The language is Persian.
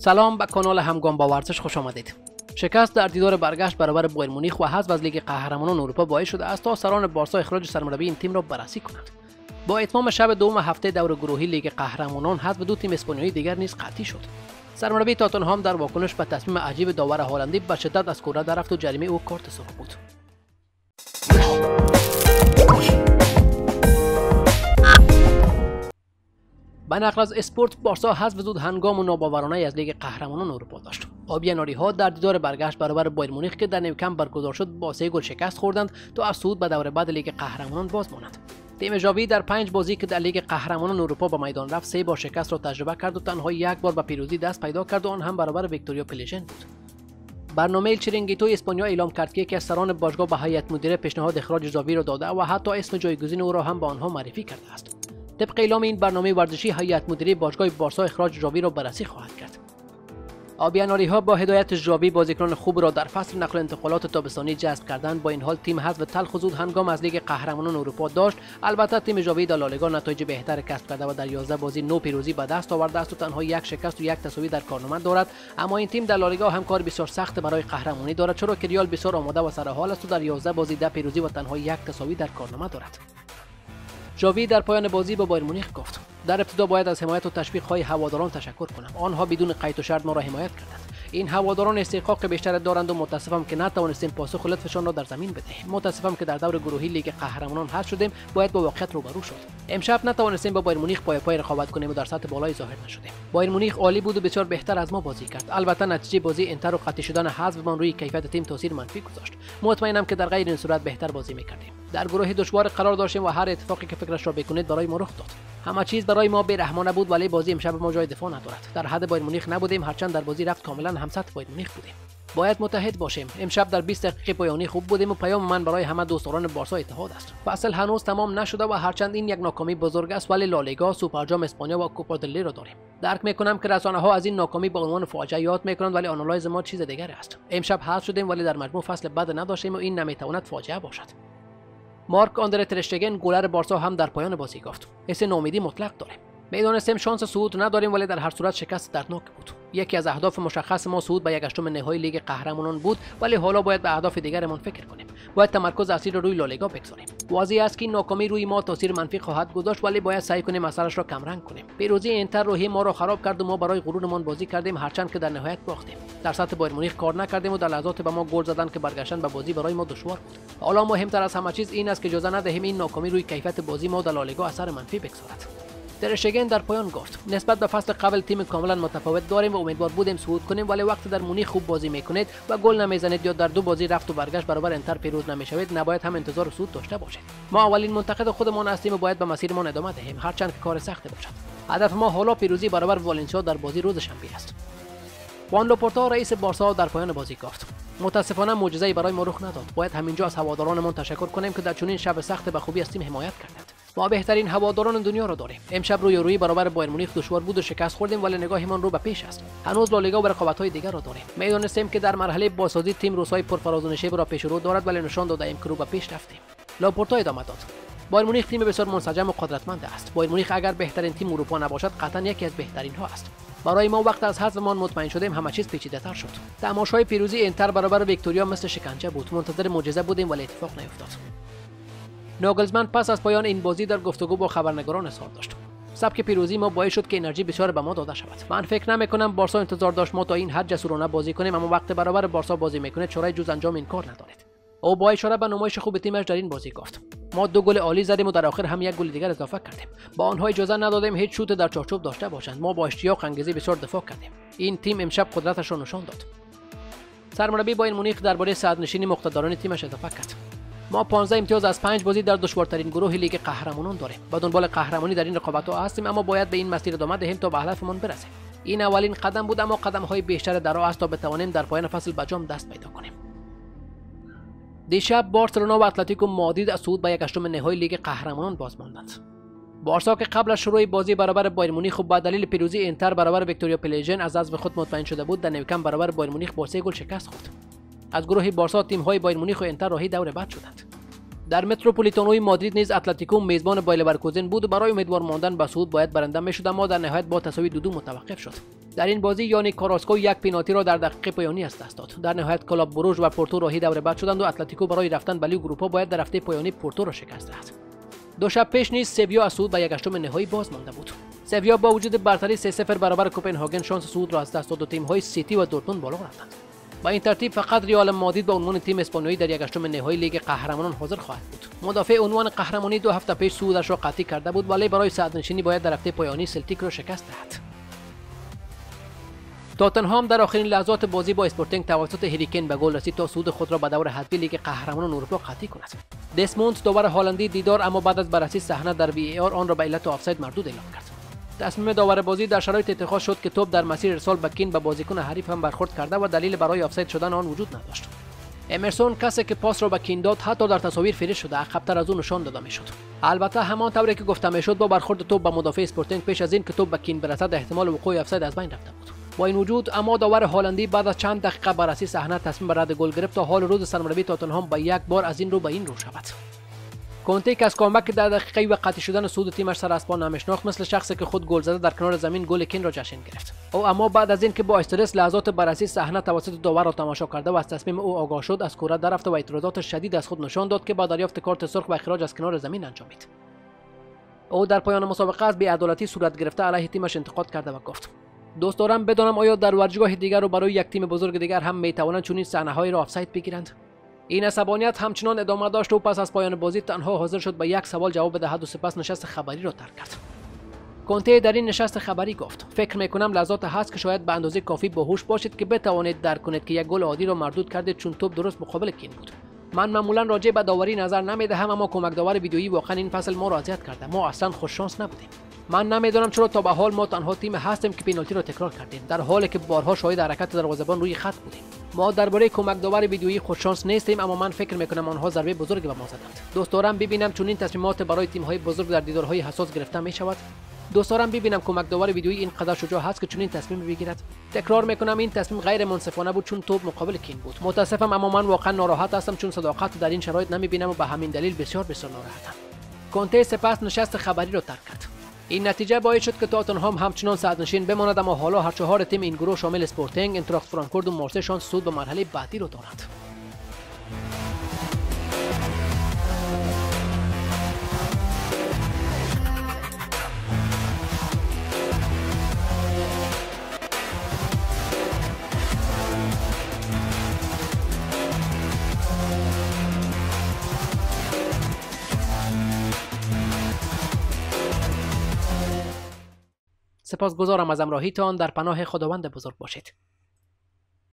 سلام به کانال همگام با ورزش خوش آمدید. شکست در دیدار برگشت برابر بایر مونیخ و حذف از لیگ قهرمانان اروپا باعث شده است تا سران بارسا اخراج سرمربی این تیم را بررسی کنند با اتمام شب دوم هفته دور گروهی لیگ قهرمانان حذف دو تیم اسپانیایی دیگر نیز قطعی شد. سرمربی تاتنهام در واکنش به تصمیم عجیب داور هالندی به شدت از کوره درفت و جریمه او کارت سرخ بود. به نقل از اسپورت بارسا حذف زود هنگام و ناباورانه از لیگ قهرمانان اروپا داشت. آبی اناری ها در دیدار برگشت برابر بایر مونیخ که در نیوکمپ برگزار شد با سه گل شکست خوردند تا از صعود به دور بعد لیگ قهرمانان باز مانند تیم ژاوی در پنج بازی که در لیگ قهرمانان اروپا به میدان رفت سه بار شکست را تجربه کرد و تنها یک بار به پیروزی دست پیدا کرد و آن هم برابر ویکتوریا پلژن بود. برنامه چرینگیتو اسپانیا اعلام کرد که یکی از سران باشگاه به هیئت مدیره پیشنهاد اخراج ژاوی را داده و حتی اسم جایگزین او را هم به آنها معرفی کرده است. طبق اعلام این برنامه ورزشی هیئت مدیره باشگاه بارسا اخراج ژاوی را بررسی خواهد کرد. آبیاناری ها با هدایت ژاوی بازیکنان خوب را در فصل نقل انتقالات تابستانی جذب کردند. با این حال تیم حذف تلخ زود هنگام از لیگ قهرمانان اروپا داشت. البته تیم ژاوی در لالیگا نتایج بهتر کسب کرده و در 11 بازی نو پیروزی به دست آورده است و تنها یک شکست و یک تساوی در کارنامه دارد. اما این تیم در لالیگا هم کار بسیار سخت برای قهرمانی دارد چرا که ریال بسیار آماده و سر حال است و در 11 بازی ده پیروزی و تنها یک تساوی در کارنامه دارد. ژاوی در پایان بازی با بایر مونیخ گفت در ابتدا باید از حمایت و تشویق های هواداران تشکر کنم. آنها بدون قید و شرط ما را حمایت کردند. این هواداران استحقاق بیشتر دارند و متاسفم که نتوانستیم پاسخ لطفشان را در زمین بدهیم. متاسفم که در دور گروهی لیگ قهرمانان حذف شدیم باید با واقعیت روبرو شد. امشب نتوانستیم با بایر مونیخ پای پای رقابت کنیم و در سطح بالای ظاهر نشدیم. بایر مونیخ عالی بود و بسیار بهتر از ما بازی کرد. البته نتیجه بازی انتر و قطعی شدن حذفمان روی کیفیت تیم تاثیر منفی گذاشت. مطمئنم که در غیر این صورت بهتر بازی می‌کردیم. در گروه دشوار قرار داشتیم و هر اتفاقی که فکرش را بکنید برای ما رخ داد. همه چیز برای ما بیرحمانه بود ولی بازی امشب ما جای دفاع ندارد. در حد بایر مونیخ نبودیم هرچند در بازی رفت کاملا همسط بایر مونیخ بودیم. باید متحد باشیم. امشب در 20 دقیقه پایانی خوب بودیم و پیام من برای همه دوستداران بارسا اتحاد است. فصل هنوز تمام نشده و هرچند این یک ناکامی بزرگ است ولی لالیگا سوپرجام اسپانیا و کوپا دل را داریم. درک می‌کنم که رسانه ها از این ناکامی به عنوان فاجعه یاد می‌کنند ولی آنالایز ما چیز دیگری است. امشب حذف شدیم ولی در مجموع فصل بد نداشتیم و این نمی‌تواند فاجعه باشد. مارک آندره ترشتگن گلر بارسا هم در پایان بازی گفت. حس ناامیدی مطلق داریم می‌دانستیم شانس صعود نداریم ولی در هر صورت شکست دردناک بود. یکی از اهداف مشخص ما صعود به یک هشتم نهایی لیگ قهرمانان بود ولی حالا باید به اهداف دیگرمان فکر کنیم. باید تمرکز اصلی را روی لالیگا بگذاریم. واضح است که این ناکامی روی ما تاثیر منفی خواهد گذاشت ولی باید سعی کنیم اثرش را کمرنگ کنیم. پیروزی اینتر روحی ما را خراب کرد و ما برای غرورمان بازی کردیم هرچند که در نهایت باختیم. در سطح بایر مونیخ کار نکردیم و در لحظات به ما گل زدن که برگشتن به بازی برای ما دشوار بود. حالا مهمتر از همه چیز این است که اجازه ندهیم این ناکامی روی کیفیت بازی ما در لالیگا اثر منفی بگذارد. ترشگن در پایان گفت. نسبت به فصل قبل تیم کاملا متفاوت داریم و امیدوار بودیم صعود کنیم ولی وقتی در مونیخ خوب بازی می‌کنید و گل نمی‌زنید یا در دو بازی رفت و برگشت برابر انتر پیروز نمی‌شوید نباید هم انتظار صعود داشته باشید. ما اولین منتقد خودمان هستیم و باید به مسیرمان ادامه دهیم. هرچند که کار سختی باشد. هدف ما حالا پیروزی برابر والنسیا در بازی روز شنبه است. وان لوپورتا رئیس بارسا در پایان بازی گفت. متاسفانه معجزه‌ای برای ما رخ نداد. باید همینجا از هوادارانمان تشکر کنیم که در چنین شب سخت به خوبی از تیم حمایت کردند. ما بهترین هواداران دنیا را داریم. امشب روی روی برابر بایر مونیخ دشوار بود و شکست خوردیم ولی نگاهمان رو به پیش است. هنوز لالیگا و رقابت‌های دیگر را داریم. می‌دانستیم که در مرحله بازسازی تیم روزهای پرفراز و نشیب را پیش رو دارد ولی نشان داده ایم که رو به پیش رفتیم. لاپورتا ادامه داد. بایر مونیخ تیم بسیار منسجم و قدرتمند است. بایر مونیخ اگر بهترین تیم اروپا نباشد قطعا یکی از بهترین ها است. برای ما وقت از حذفمان مطمئن شدیم همه چیز پیچیده تر شد. تماشای پیروزی انتر برابر ویکتوریا مثل شکنجه بود. منتظر معجزه بودیم ولی اتفاق نیفتاد. ناگلزمن پس از پایان این بازی در گفتگو با خبرنگاران اظهار داشت. سبک پیروزی ما باعث شد که انرژی بسیار به ما داده شود. من فکر نمی کنم بارسا انتظار داشت ما تا این حد جسورانه بازی کنیم اما وقت برابر بارسا بازی می‌کنه چاره جز انجام این کار ندارید. او با اشاره به نمایش خوب تیمش در این بازی گفت ما دو گل عالی زدیم و در آخر هم یک گل دیگر اضافه کردیم. با آنها اجازه ندادیم هیچ شوت در چارچوب داشته باشند. ما با اشتیاق انگیزه بسیار دفاع کردیم. این تیم امشب قدرتش را نشان داد. سرمربی بایر مونیخ درباره صدرنشینی مقتدران تیمش اضافه کرد. ما 15 امتیاز از 5 بازی در دشوارترین گروه لیگ قهرمانان داریم. به دنبال قهرمانی در این رقابت ها هستیم اما باید به این مسیر ادامه دهیم تا به هدفمان برسیم. این اولین قدم بود اما قدم های بیشتر در راه است تا بتوانیم در پایان فصل به جام دست پیدا کنیم. دیشب بارسلونا و اتلتیکو مادرید از صعود به یک هشتم نهایی لیگ قهرمانان باز ماندند. بارسا که قبل از شروع بازی برابر بایر مونیخ و به دلیل پیروزی انتر برابر ویکتوریا پلژن از از خود مطمئن شده بود در نیوکمپ برابر بایر مونیخ با سه گل شکست خورد. از گروه بارسا تیم های بایر مونیخ و انتر راهی دور بعد شدند. در متروپولیتانوی مادرید نیز اتلتیکو میزبان بایر لورکوزن بود. و برای امیدوار ماندن به صعود باید برنده می‌شد اما در نهایت با تساوی دو دو متوقف شد. در این بازی یانی کاراسکو یک پنالتی را در دقیقه پایانی از دست داد. در نهایت کلاب بروژ و پورتو راهی دور بعد شدند و اتلتیکو برای رفتن به لیگ اروپا باید در هفته پایانی پورتو را شکست دهد دو شب پیش نیز سویا از صعود به یک هشتم نهایی باز مانده بود. سویا با وجود برتری 3 0 برابر کوپنهاگن شانس صعود را از دست داد و تیم‌های سیتی و دورتموند بالا رفتند به این ترتیب فقط رئال مادرید با عنوان تیم اسپانیایی در یک هشتم نهایی لیگ قهرمانان حاضر خواهد بود. مدافع عنوان قهرمانی دو هفته پیش صعودش را قطعی کرده بود ولی برای صدرنشینی باید در هفته پایانی سلتیک را شکست دهد. تاتنهام در آخرین لحظات بازی با اسپورتینگ توسط هری کین به گل رسید تا صعود خود را به دور حذفی لیگ قهرمانان اروپا قطعی کند. دسموند داور هالندی دیدار اما بعد از بررسی صحنه در VAR آن را به علت آفساید مردود اعلام کرد. تصمیم داور بازی در شرایط اتخاذ شد که توپ در مسیر ارسال به کین به بازیکن حریف هم برخورد کرده و دلیل برای آفساید شدن آن وجود نداشت. امرسون کسی که پاس را به کین داد حتی در تصاویر فریز شده عقبتر از او نشان داده می‌شد. البته همان طوری که گفته می‌شد با برخورد توپ به مدافع اسپورتینگ پیش از این که توپ به کین برسد احتمال وقوع آفساید از بین رفته بود. با این وجود اما داور هالندی بعد از چند دقیقه بررسی صحنه تصمیم به رد گل گرفت تا حال روز سرمربی تاتنهام به یک بار از این رو به این رو شود. کنته که از comeback در دقیقه و قطعی شدن صعود تیمش سر از پا نمیشناخت مثل شخصی که خود گل زده در کنار زمین گل کین را جشن گرفت. او اما بعد از اینکه با استرس لحظات بررسی صحنه توسط داور را تماشا کرده و از تصمیم او آگاه شد از کوره در رفت و اعتراضات شدید از خود نشان داد که با دریافت کارت سرخ و اخراج از کنار زمین انجامید او در پایان مسابقه از بی‌عدالتی صورت گرفته علیه تیمش انتقاد کرده و گفت دوست دارم بدانم آیا در ورزشگاه دیگر و برای یک تیم بزرگ دیگر هم می توانند چنین صحنه‌هایی را آفساید بگیرند؟ این عصبانیت همچنان ادامه داشت و پس از پایان بازی تنها حاضر شد به یک سوال جواب بدهد و سپس نشست خبری را ترک کرد. کنته در این نشست خبری گفت فکر می‌کنم لحظات هست که شاید به اندازه کافی باهوش باشید که بتوانید درک کنید که یک گل عادی را مردود کردید چون توپ درست مقابل کین بود. من معمولا راجع به داوری نظر نمی‌دهم اما کمک داور ویدیویی واقعا این فصل ما را اذیت کرده. ما اصلا خوش شانس نبودیم. من نمی‌دانم چرا تا به حال ما تنها تیم هستیم که پنالتی را تکرار کردیم. در حالی که بارها شاهد حرکت دروازه‌بان روی خط بودیم. ما درباره کمک داور ویدیویی خوششانس نیستیم اما من فکر می‌کنم آنها ضربه بزرگی به ما زدند. دوست دارم ببینم چون این تصمیمات برای تیم‌های بزرگ در دیدارهای حساس گرفته می شود دوست دارم ببینم کمک داور ویدیویی اینقدر شجاع هست که چون این تصمیم بگیرد. تکرار می‌کنم این تصمیم غیر منصفانه بود چون توپ مقابل کین بود. متاسفم اما من واقعا ناراحت هستم چون صداقت در این شرایط نمی‌بینم و به همین دلیل بسیار بسیار ناراحتم. کنته سپس نشست خبری را ترک کرد. این نتیجه باعث شد که تاتنهام همچنان صدرنشین بماند اما حالا هر چهار تیم این گروه شامل اسپورتینگ، انتراخت فرانکفورت و مارسی شانس صعود به مرحله بعدی رو دارند. سپاسگزارم از امراهیتان. در پناه خداوند بزرگ باشید.